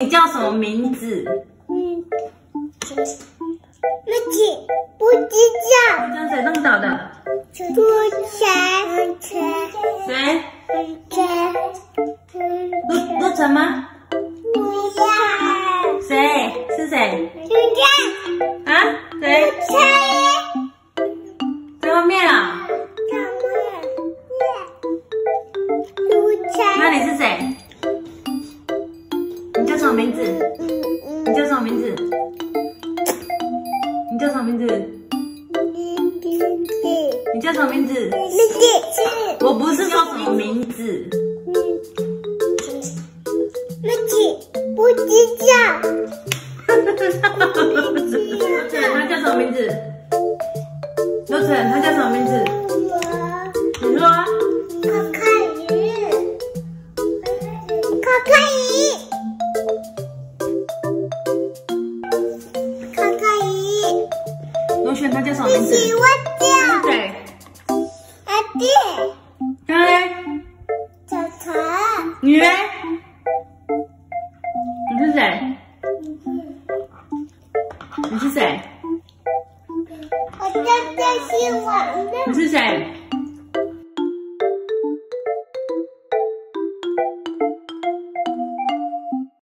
你叫什么名字？嗯，那姐不知道。你叫谁弄倒的？不谁？谁？谁？陆陆晨吗？不要。谁？是谁？不晨。啊？谁？谁？在后面啊？怎么？不晨？那你是谁？名字？你叫什么名字？你叫什么名字？我不是叫什么名字。那姐不知道。陆晨，他叫什么名字？陆晨，他叫什么名字？罗璇，他叫什么名字？喜欢叫对，阿弟，他嘞？小陈，你嘞？你是谁？你是谁？我叫最喜欢的你是谁？